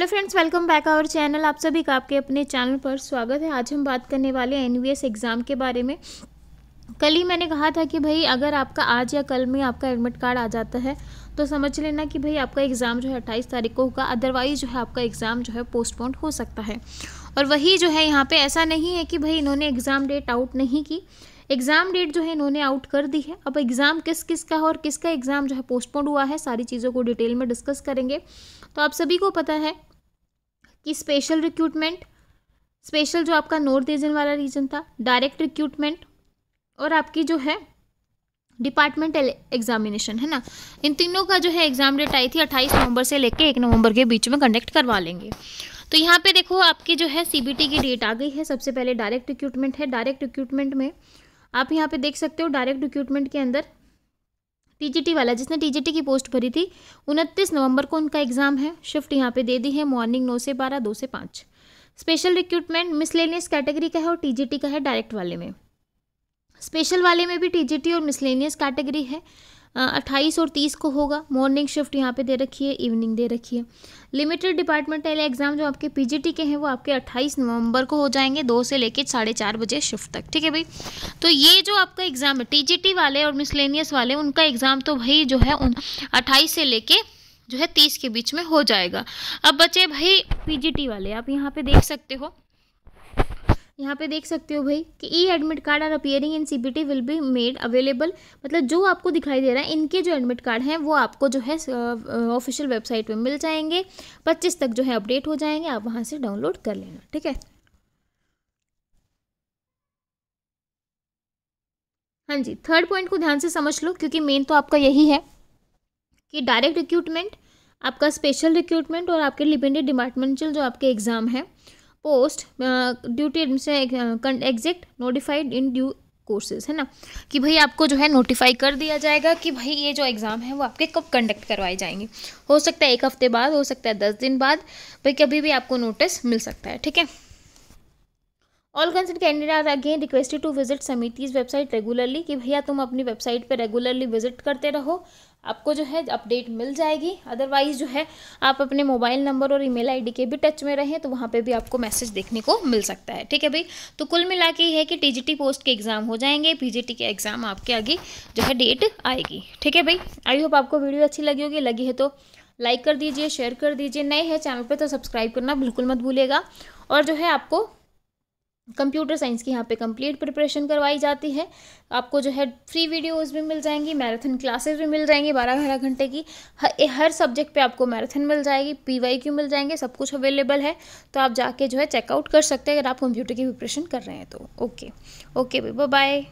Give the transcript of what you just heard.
Hello friends welcome back our channel आप सभी का आपके अपने चैनल पर स्वागत है। आज हम बात करने वाले हैं एन एग्ज़ाम के बारे में। कल ही मैंने कहा था कि भाई, अगर आपका आज या कल में आपका एडमिट कार्ड आ जाता है तो समझ लेना कि भाई आपका एग्ज़ाम जो है अट्ठाईस तारीख को होगा। अदरवाइज़ जो है आपका एग्ज़ाम जो है पोस्टपोन हो सकता है। और वही जो है यहाँ पे ऐसा नहीं है कि भाई इन्होंने एग्ज़ाम डेट आउट नहीं की। एग्ज़ाम डेट जो है इन्होंने आउट कर दी है। अब एग्ज़ाम किस किस का और किसका एग्ज़ाम जो है पोस्टपोन हुआ है, सारी चीज़ों को डिटेल में डिस्कस करेंगे। तो आप सभी को पता है कि स्पेशल रिक्रूटमेंट स्पेशल जो आपका नॉर्थ रीजन वाला रीजन था डायरेक्ट रिक्रूटमेंट और आपकी जो है डिपार्टमेंटल एग्जामिनेशन है ना? इन तीनों का जो है एग्ज़ाम डेट आई थी अट्ठाईस नवंबर से लेकर एक नवंबर के बीच में कंडक्ट करवा लेंगे। तो यहाँ पे देखो आपकी जो है सीबीटी की डेट आ गई है। सबसे पहले डायरेक्ट रिक्रूटमेंट है। डायरेक्ट रिक्रूटमेंट में आप यहाँ पे देख सकते हो डायरेक्ट रिक्रूटमेंट के अंदर टीजीटी वाला, जिसने टीजीटी की पोस्ट भरी थी, उनतीस नवंबर को उनका एग्ज़ाम है। शिफ्ट यहाँ पे दे दी है मॉर्निंग नौ से बारह, दो से पाँच। स्पेशल रिक्रूटमेंट मिसलेनियस कैटेगरी का है और टीजीटी का है डायरेक्ट वाले में। स्पेशल वाले में भी टीजीटी और मिसलेनियस कैटेगरी है। अट्ठाईस और तीस को होगा। मॉर्निंग शिफ्ट यहाँ पे दे रखी है इवनिंग दे रखी है। लिमिटेड डिपार्टमेंटल एग्ज़ाम जो आपके पीजीटी के हैं, वो आपके अट्ठाईस नवंबर को हो जाएँगे, दो से लेकर साढ़े चार बजे शिफ्ट तक, ठीक है भाई? तो ये जो आपका एग्ज़ाम है टीजीटी वाले और मिसलेनियस वाले, उनका एग्ज़ाम तो भाई जो है, उन अट्ठाईस से लेके जो है तीस के बीच में हो जाएगा। अब बचे भाई पीजीटी वाले, आप यहाँ पे देख सकते हो। यहाँ पे देख सकते हो भाई कि E admit card are appearing in CBT will be made available मतलब जो आपको दिखाई दे रहा है, इनके जो एडमिट कार्ड हैं, वो आपको जो है ऑफिशियल वेबसाइट पे मिल जाएँगे। पच्चीस तक जो है अपडेट हो जाएँगे, आप वहाँ से डाउनलोड कर लेना, ठीक है? हाँ जी थर्ड पॉइंट को ध्यान से समझ लो, क्योंकि मेन तो आपका यही है कि डायरेक्ट रिक्रूटमेंट आपका स्पेशल रिक्रूटमेंट और आपके डिपेंडेंट डिपार्टमेंटल जो आपके एग्ज़ाम है post duty admission exit notified in due courses है ना? कि भाई आपको जो है नोटिफाई कर दिया जाएगा कि भाई ये जो एग्ज़ाम है वो आपके कब कंडक्ट करवाए जाएँगे। हो सकता है एक हफ़्ते बाद, हो सकता है दस दिन बाद, भाई कभी भी आपको नोटिस मिल सकता है, ठीक है? All concerned candidate again requested to visit समितिज website regularly कि भैया तुम अपनी वेबसाइट पर रेगुलरली विज़िट करते रहो। आपको जो है अपडेट मिल जाएगी। अदरवाइज़ जो है, आप अपने मोबाइल नंबर और ईमेल आईडी के भी टच में रहें तो वहाँ पे भी आपको मैसेज देखने को मिल सकता है। ठीक है भाई? तो कुल मिला के है कि टीजीटी पोस्ट के एग्ज़ाम हो जाएँगे। पीजीटी के एग्ज़ाम आपके आगे जो है डेट आएगी। ठीक है भाई? आई होप आपको वीडियो अच्छी लगी होगी। लगी है तो लाइक कर दीजिए शेयर कर दीजिए। नए हैं चैनल पर तो सब्सक्राइब करना बिल्कुल मत भूलिएगा। और जो है आपको कंप्यूटर साइंस की यहाँ पे कंप्लीट प्रिपरेशन करवाई जाती है। आपको जो है फ्री वीडियोस भी मिल जाएँगी मैराथन क्लासेस भी मिल जाएँगी बारह बारह घंटे की। हर, हर सब्जेक्ट पे आपको मैराथन मिल जाएगी पी वाई क्यू मिल जाएँगे सब कुछ अवेलेबल है। तो आप जाके जो है चेकआउट कर सकते हैं अगर आप कंप्यूटर की प्रिपरेशन कर रहे हैं तो। Okay okay bye bye